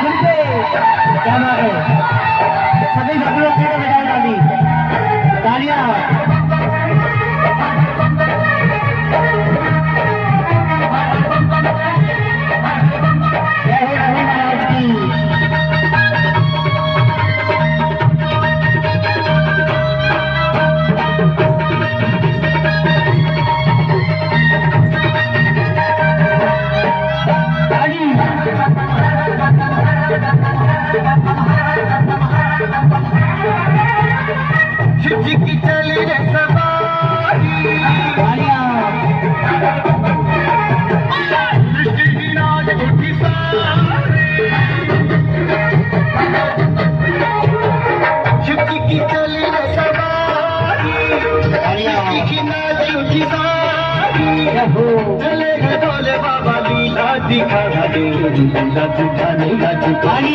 gente. Cámara. ਲਾਡੂ ਜੀ ਜੀ ਲਾਡੂ ਜੀ ਲਾਡੂ ਪਾਣੀ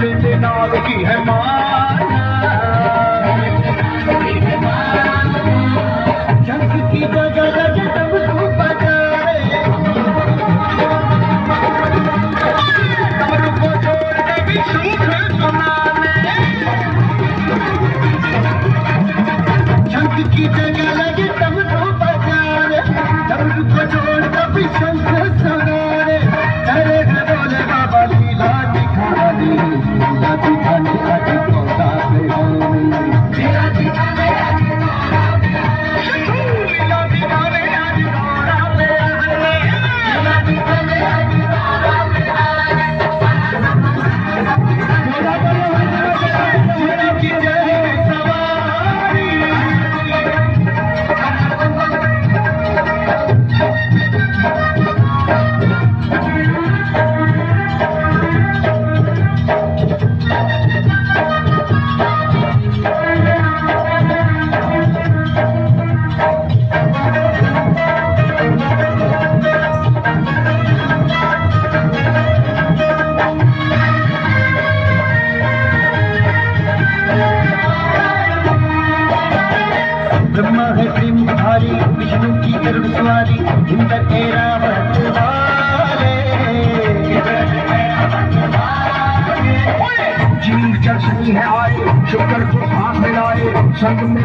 तेरे नाल की है माँ। सिंध आए शुक्र जो आयो संग में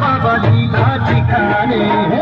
बाबा जी की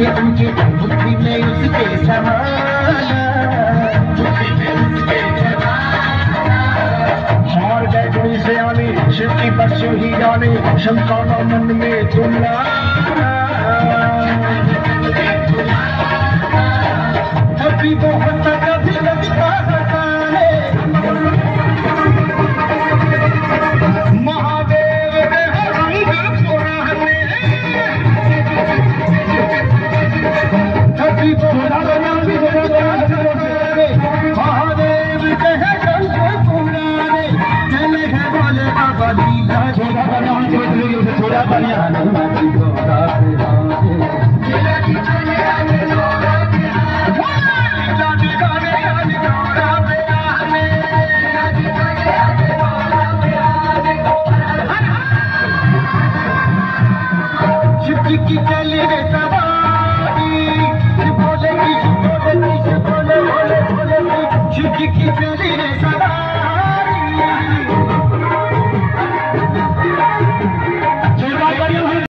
बुद्धि में उसके हार गए से आने शिव की बच्चों ही जाने शंका मन में कभी छोड़ा पाण